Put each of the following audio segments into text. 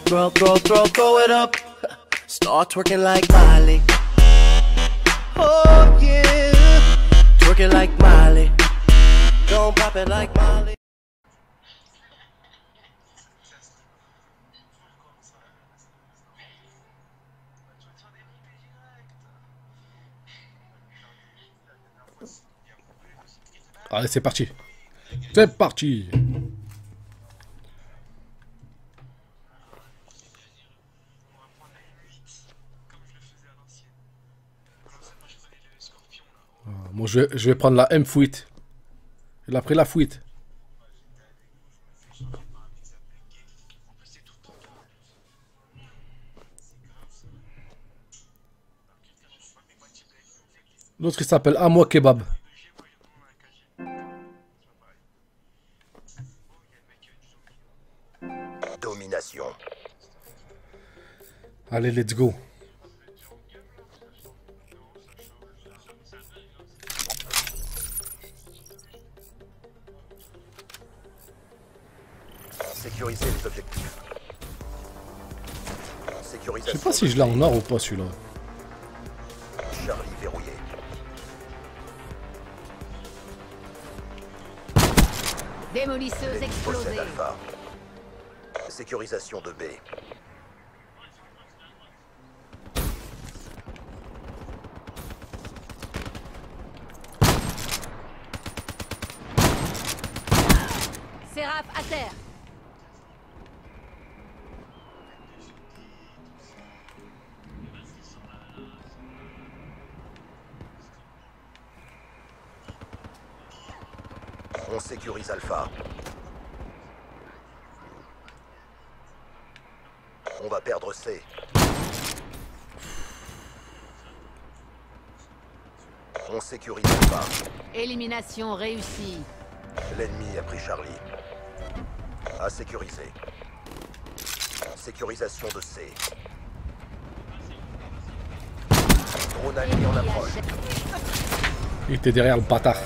throw, throw, throw, throw, throw it up. Start twerking like Miley. Oh yeah, twerking like Miley. Don't pop it like Miley. Allez, c'est parti. C'est parti. Moi, je vais, je vais prendre la M fuite. Il a pris la fuite. L'autre, il s'appelle Amoi Kebab. Domination. Allez, let's go. Si je l'ai en or ou pas celui-là. Charlie verrouillé. Démolisseuse explosée. Sécurisation de B. On sécurise Alpha. On va perdre C. On sécurise Alpha. Élimination réussie. L'ennemi a pris Charlie. À sécuriser. Sécurisation de C. Drone allié en approche. Il était derrière le bâtard.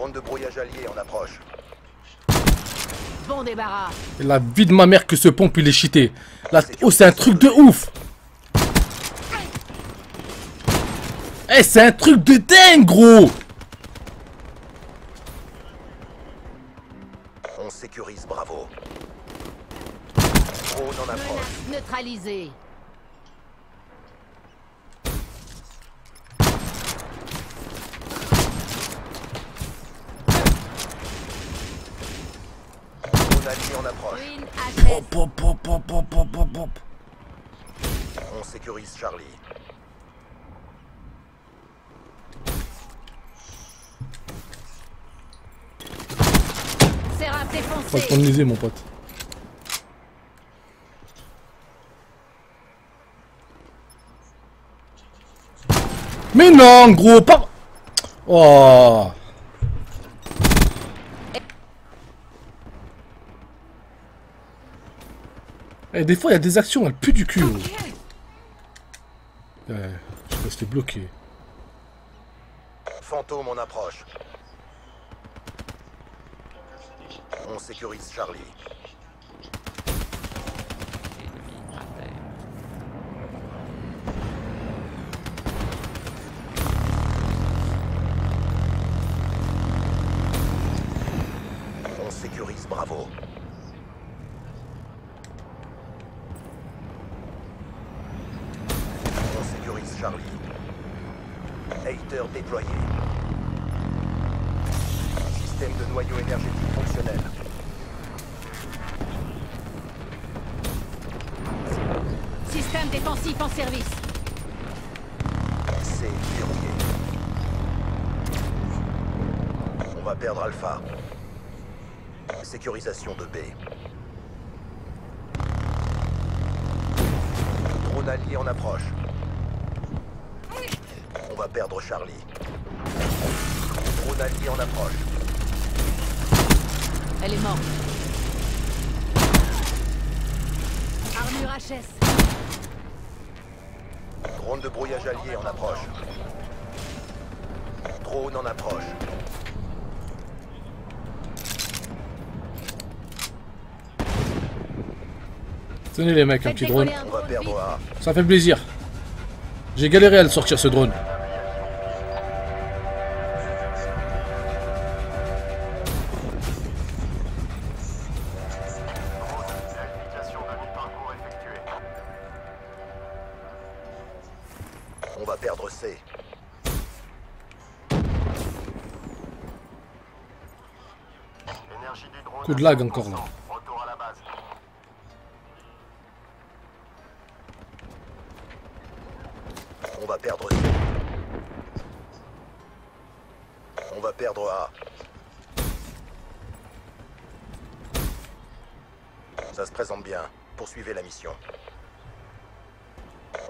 Drone de brouillage allié en approche. Bon débarras. Et la vie de ma mère que ce pompe il est cheaté. Là, oh, c'est un truc de ouf. Eh, c'est un truc de dingue, gros. On sécurise Bravo. Drone en approche. Menace en approche. Hop, hop, hop, hop, hop, hop, hop, hop. On sécurise Charlie. Faut prendre les yeux, mon pote. Mais non, gros, pas... Oh Eh, des fois, il y a des actions, elles puent du cul. gros. Ouais, je suis resté bloqué. Fantôme en approche. On sécurise Charlie. On sécurise Bravo. On sécurise Charlie. Hater déployé. Système de noyau énergétique fonctionnel. Système défensif en service. C'est verrouillé. On va perdre Alpha. Sécurisation de B. Drone allié en approche. On va perdre Charlie. Drone allié en approche. Elle est morte. Armure HS. Drone de brouillage allié en approche. Drone en approche. Tenez les mecs, un petit drone. Ça fait plaisir. J'ai galéré à le sortir ce drone. De lag encore, 100%. là. Retour à la base. On va perdre. On va perdre A. Ça se présente bien. Poursuivez la mission.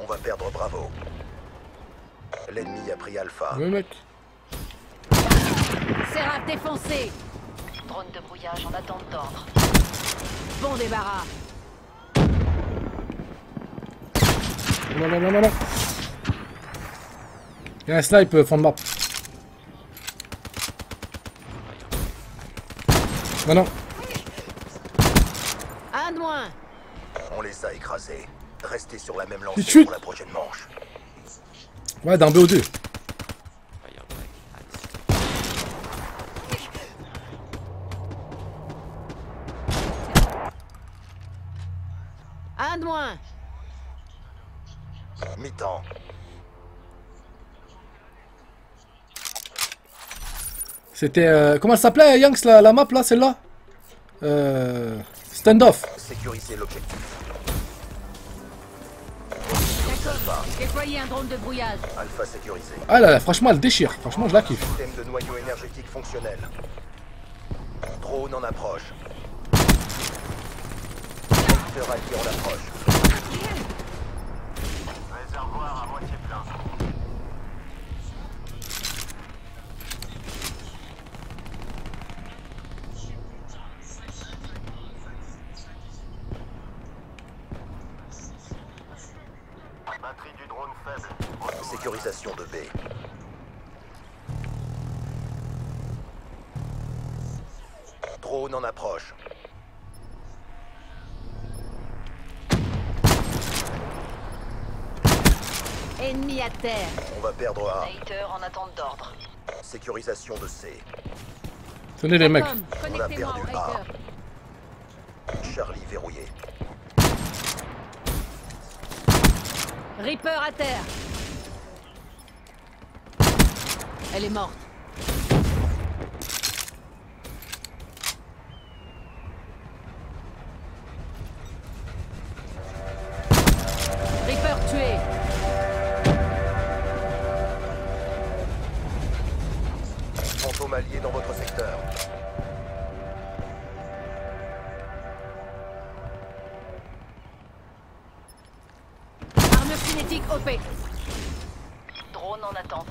On va perdre Bravo. L'ennemi a pris Alpha. Mec. Défoncé. Drone de brouillage en attente d'ordre. Bon débarras. Non, non, non, non, non. Il y a un snipe euh, fond de map. Non, non. Un de moins. On les a écrasés. Restez sur la même lancée pour la prochaine manche. Ouais, d'un BO2. Un de moins. Mi-temps. C'était. euh, comment elle s'appelait, Yanks, la, la map là, celle-là? Euh, Standoff. Sécurisez l'objectif. D'accord. Déployez un drone de brouillage. Alpha sécurisé. Ah là, là, franchement, elle déchire. Franchement, je la kiffe. Système de noyau énergétique fonctionnel. Drone en approche. Secteur allié en approche. Réservoir à moitié plein. Batterie du drone faible. Retour Sécurisation de B. Drone en approche. Ennemi à terre. On va perdre A. Hater en attente d'ordre. Sécurisation de C. Tenez les mecs. Connectez-moi au perdu A. Charlie verrouillé. Reaper à terre. Elle est morte. Armure cinétique OP. Drone en attente.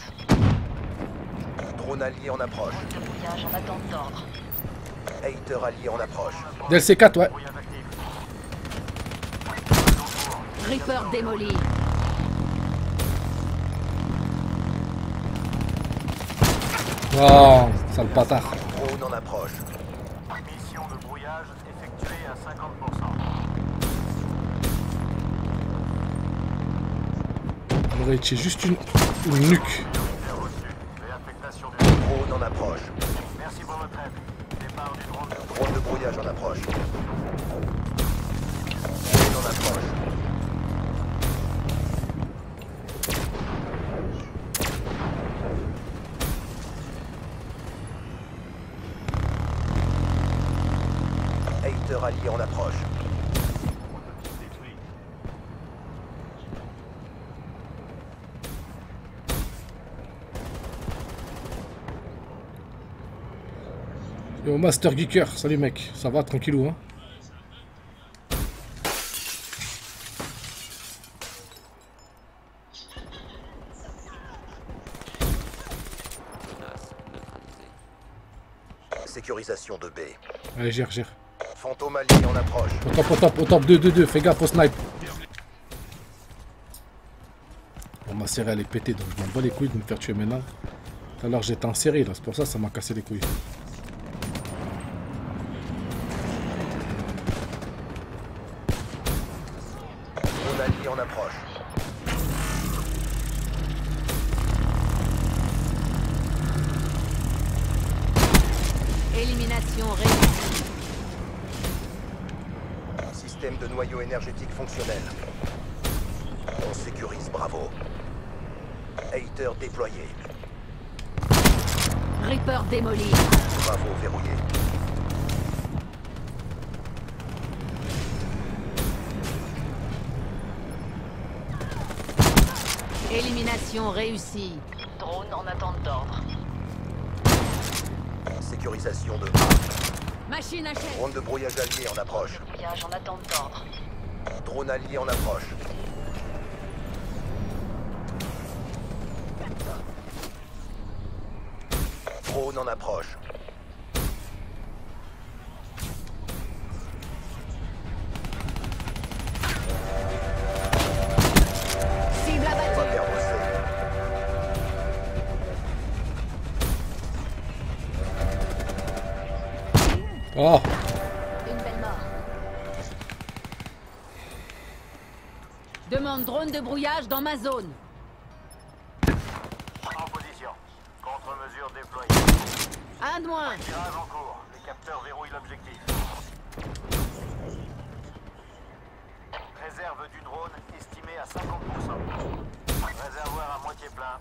Drone allié en approche. Drone de brouillage en attente d'ordre. Hater allié en approche. DLC 4, ouais. Reaper démoli. Oh, sale patard. Drone en approche. Mission de brouillage effectuée à 50%. Aurait juste une, nuque. Drone en approche. Merci pour votre aide. Départ du drone. Drone de brouillage en approche. Drone en approche. Hater allié en approche. Yo, Master Geeker, salut mec. Ça va, tranquillou, hein Sécurisation de B. Allez, gère, gère. Fantôme allié en approche. Au top, au top, au top, 2, 2, 2, fais gaffe au snipe. Bon, ma série elle est pétée, donc je m'en bats les couilles de me faire tuer maintenant. Tout à l'heure j'étais en série là, c'est pour ça que ça m'a cassé les couilles. Élimination réussie. Système de noyau énergétique fonctionnel. On sécurise, bravo. Hater déployé. Reaper démoli. Bravo verrouillé. Élimination réussie. Drone en attente d'ordre. Sécurisation de Machine achète. Drone de brouillage allié en approche. Brouillage en attente d'ordre. Drone allié en approche. Drone en approche. De brouillage dans ma zone. En position. Contre-mesure déployée. Un de moins. Tirage en cours. Les capteurs verrouillent l'objectif. Réserve du drone estimée à 50%. Réservoir à moitié plein.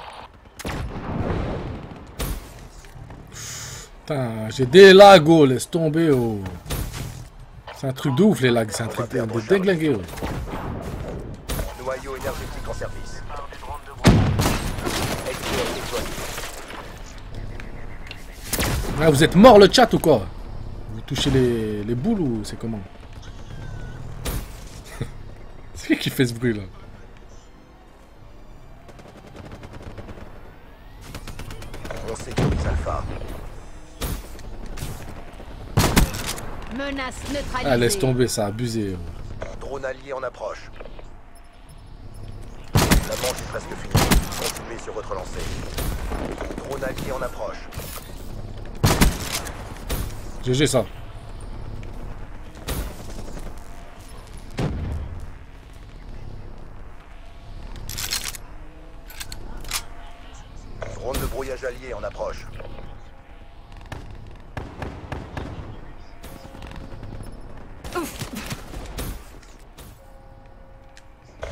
Putain, j'ai des lagos, laisse tomber oh. C'est un truc de ouf les lags, c'est un truc de, de déglingué oh. Service. Ah, vous êtes mort le chat ou quoi? Vous touchez les, les boules ou c'est comment? C'est qui qui fait ce bruit là? On sécurise Alpha. Menace neutralisée. Ah laisse tomber, ça a abusé. Drone allié en approche. La manche est presque finie. Continuez sur votre lancée. Drone allié en approche. GG ça. Drone de brouillage allié en approche.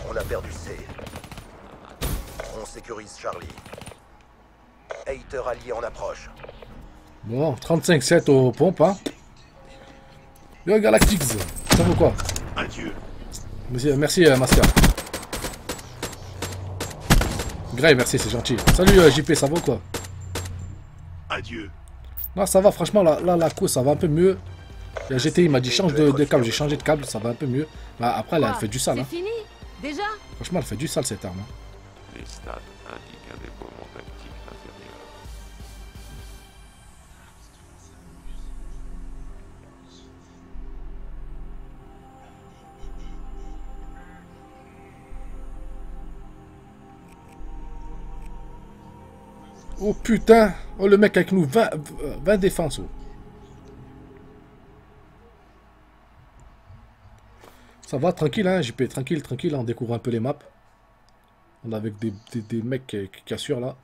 On a perdu C. On sécurise Charlie. Hater allié en approche. Bon, 35-7 aux pompes hein. Yo Galactics, ça vaut quoi? Adieu. Merci, merci euh, Masca. Grey, merci, c'est gentil. Salut euh, JP, ça va ou quoi? Adieu. Non, ça va, franchement, là, là la course, ça va un peu mieux. Il y a GTI, m'a dit change de, de câble, j'ai changé de câble, ça va un peu mieux. Bah, après, là, elle Quoi fait du sale. Hein. fini Déjà? Franchement, elle fait du sale cette arme. hein. Les stats indiquent un déploiement tactique inférieur. Oh putain Oh le mec avec nous, 20, euh, 20 défenses. oh. Ça va, tranquille, hein, JP, tranquille, tranquille, on découvre un peu les maps. On est avec des, des, mecs qui, qui là.